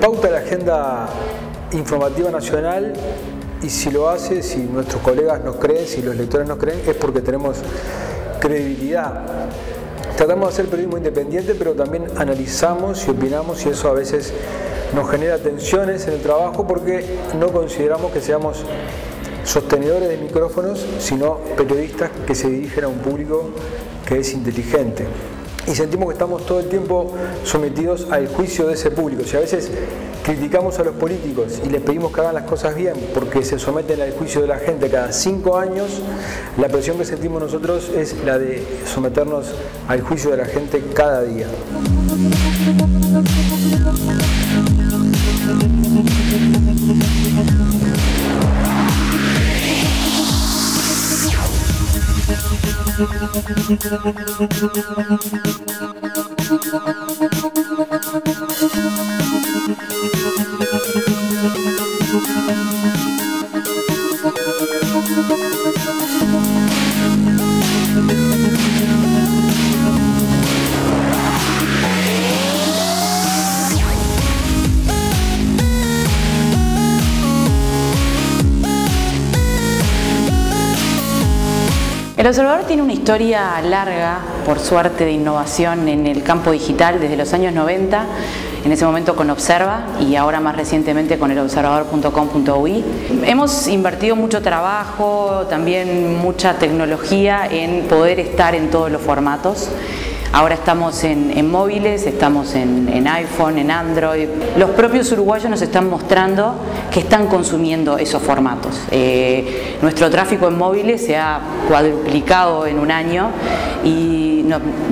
pauta la agenda informativa nacional y si lo hace, si nuestros colegas nos creen, si los lectores nos creen, es porque tenemos credibilidad. Tratamos de hacer periodismo independiente, pero también analizamos y opinamos y eso a veces nos genera tensiones en el trabajo porque no consideramos que seamos sostenedores de micrófonos, sino periodistas que se dirigen a un público que es inteligente. Y sentimos que estamos todo el tiempo sometidos al juicio de ese público. Si a veces criticamos a los políticos y les pedimos que hagan las cosas bien porque se someten al juicio de la gente cada cinco años, la presión que sentimos nosotros es la de someternos al juicio de la gente cada día. Thank you. El Observador tiene una historia larga, por suerte, de innovación en el campo digital desde los años 90, en ese momento con Observa y ahora más recientemente con el observador.com.ui. Hemos invertido mucho trabajo, también mucha tecnología en poder estar en todos los formatos. Ahora estamos en, móviles, estamos en, iPhone, en Android. Los propios uruguayos nos están mostrando que están consumiendo esos formatos. Eh, nuestro tráfico en móviles se ha cuadruplicado en un año y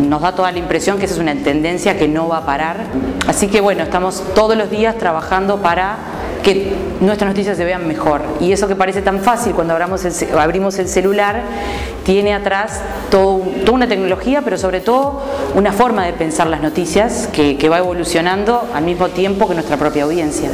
nos da toda la impresión que esa es una tendencia que no va a parar. Así que bueno, estamos todos los días trabajando para que nuestras noticias se vean mejor. Y eso que parece tan fácil cuando abrimos el, abrimos el celular, tiene atrás todo, toda una tecnología, pero sobre todo una forma de pensar las noticias que, que va evolucionando al mismo tiempo que nuestra propia audiencia.